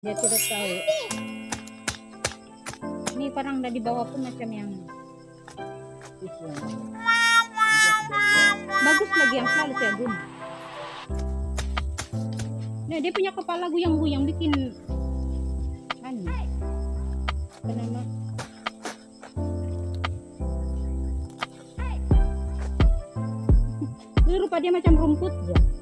dia tidak tahu. ini. Parang di bawah pun macam yang bagus lagi yang selalu saya guna nah dia punya kepala guyang-guyang bikin anu? Apa nama? Ini rupa dia macam rumput ya.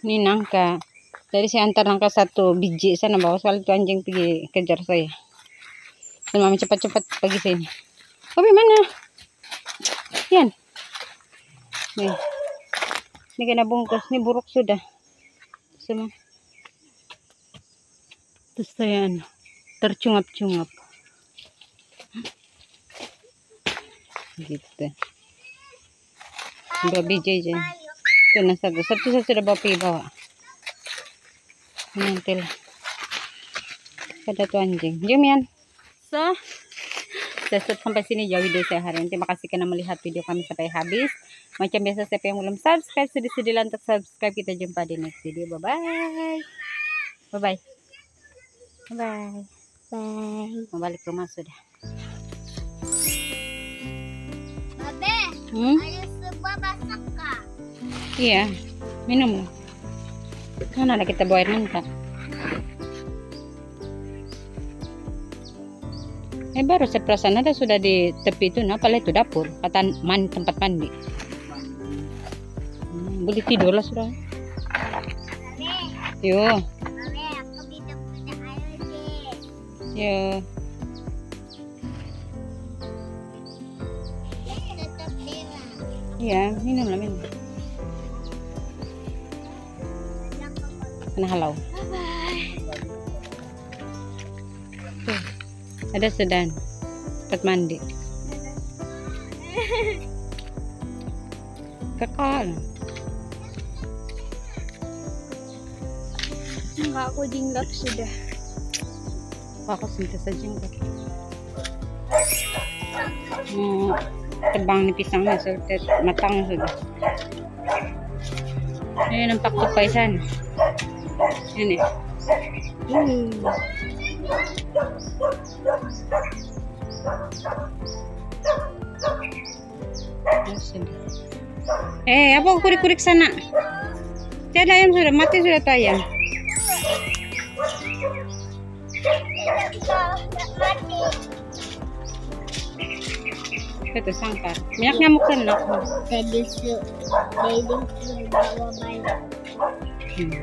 Ini nangka. Tadi saya antar nangka satu biji sana bawa sekali itu anjing pergi kejar saya. Dan mami cepat-cepat pergi sini. Kopi mana? Yan. Nih. Ini kena bungkus. Ini buruk sudah. Semua. Terus saya anu, tercungap-cungap. Gitu. Dua biji aja. Itu na satu. Satu saya sudah bawa pergi bawa. Nanti lah. Ada tuh anjing. Jom yan. So, saya stop sampai sini jauh video saya hari ini. Terima kasih karena melihat video kami sampai habis. Macam biasa siapa yang belum subscribe, sedih-sedih untuk subscribe. Kita jumpa di next video. Bye-bye. Bye-bye. Bye. Bye. Mau balik rumah sudah. Babe, Hmm? ada sebuah masak kak. Iya. Minum. Mana ada kita bawa air mentah. Eh baru saya perasaan ada sudah di tepi itu, nah pala itu dapur, kata man, tempat mandi. Hmm, boleh tidur lah sudah. Yo, yo. Iya, minum lah minum. Kena halau. Bye-bye. Tuh, ada sedan, tempat mandi. Kekal. Enggak, aku jinggap sudah. Aku sinta saja enggak. Hmm, tebang ni pisangnya sudah matang sudah. Ini nampak tupai sana. Ini. Hmm. Eh, apa kurik-kurik sana? Tiada ayam sudah mati sudah tuh ayam. Itu sangkar. Minyak nyamuk. Jadi su, jadi Hmm.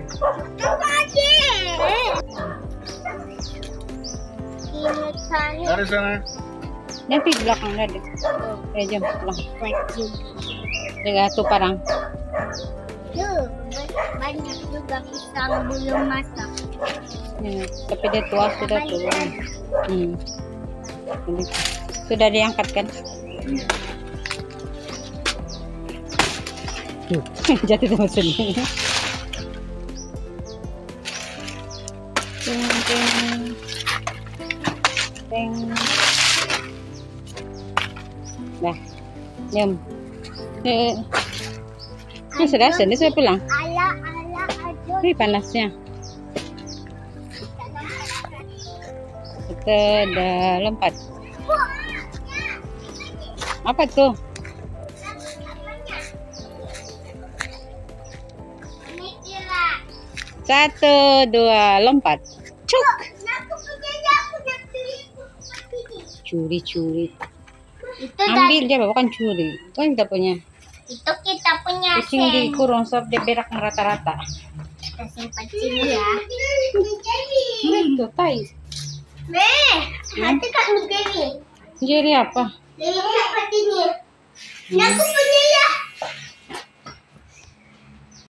Saya. Dari sana. Nanti belakang ada. Eh, jam pulang. Jaga tuh parang. Tuh, banyak juga pisang belum masak. Ya, tapi dia tua sudah tua. Hmm. Sudah diangkat kan? Tuh, jatuh sama sini. Dah, diam. Eh, ah, sudah, sudah, sudah pulang. Ala ala aduh. Wih, panasnya. Kita udah lompat. Apa tuh? Ini. Satu, dua, lompat. Cuk. Ini. Curi-curi. Itu Ambil dia, bukan curi. Itu yang kita punya. itu kita punya Kucing sen. dikurung sebab dia berak merata-rata. Kita simpan sini ya. Itu, tai. Nih, nanti kak begini. Jadi apa? Lihat seperti ini. Nah, aku punya